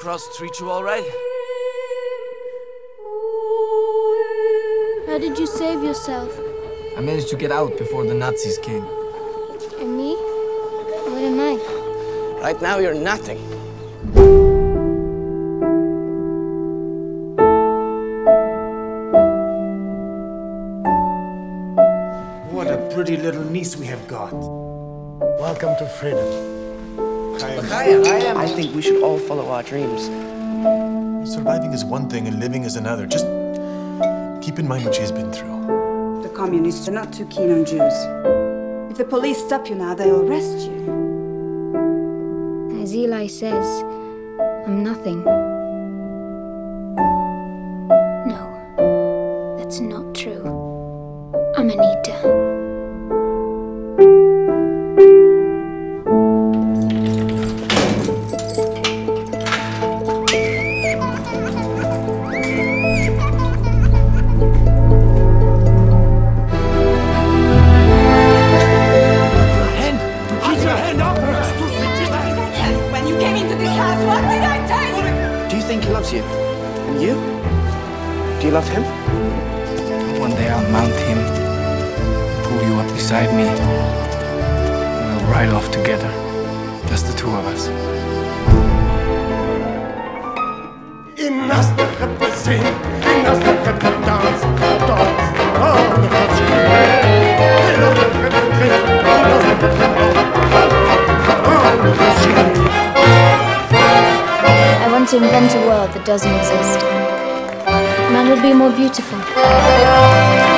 cross treat you all right? How did you save yourself? I managed to get out before the Nazis came. And me? What am I? Right now, you're nothing. What a pretty little niece we have got. Welcome to freedom. I think we should all follow our dreams. Surviving is one thing and living is another. Just keep in mind what she has been through. The communists are not too keen on Jews. If the police stop you now, they'll arrest you. As Eli says, I'm nothing. No, that's not true. I'm Anita. What did I tell you? Do you think he loves you? And you? Do you love him? One day I'll mount him, pull you up beside me, and we'll ride off together. Just the two of us. In nas the want to invent a world that doesn't exist. None would be more beautiful.